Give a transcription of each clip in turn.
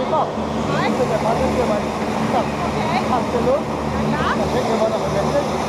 wake up. What? So the mother gave her a cup. Okay. Afternoon. Yeah. The mother gave her a message.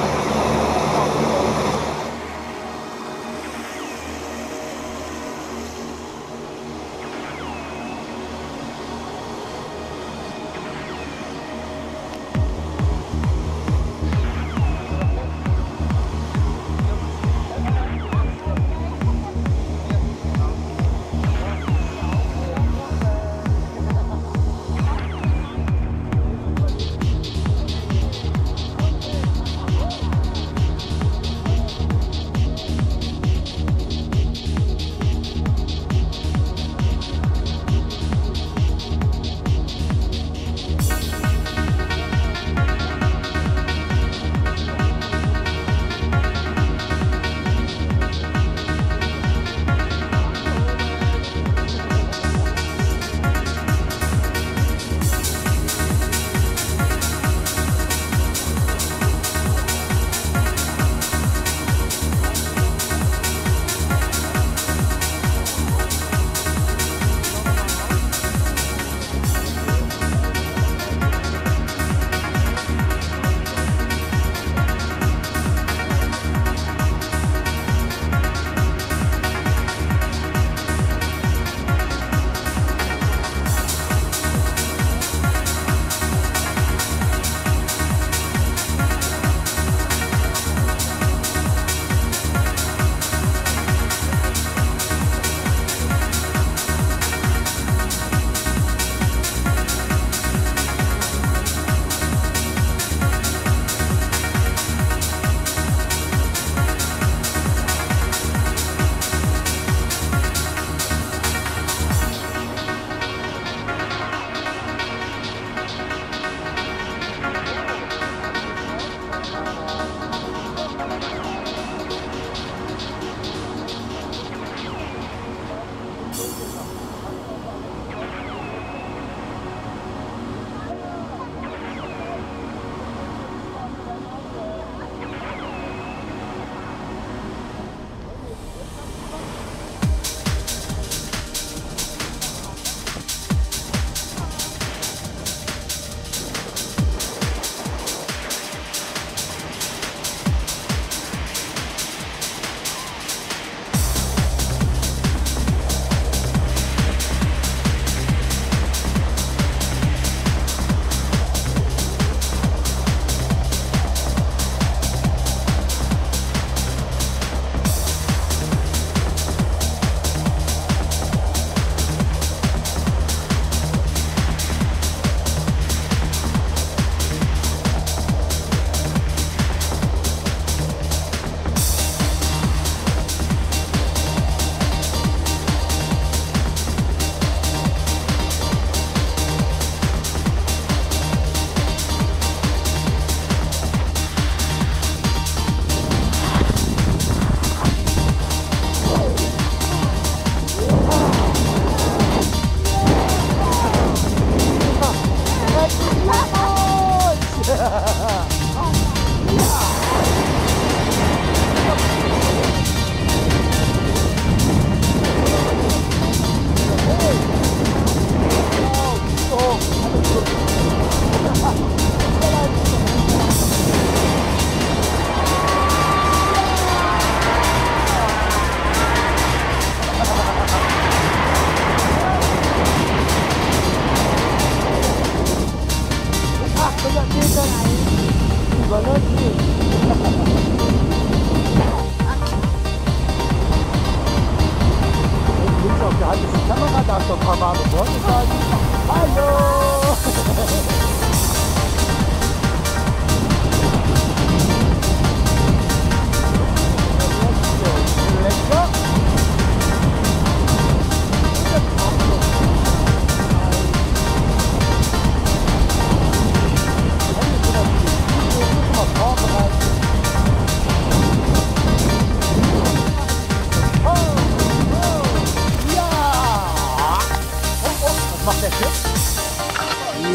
Tô com a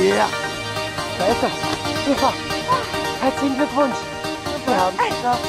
Ja! Da ist er. Super! Herzlichen Glückwunsch! Wir haben es geschafft.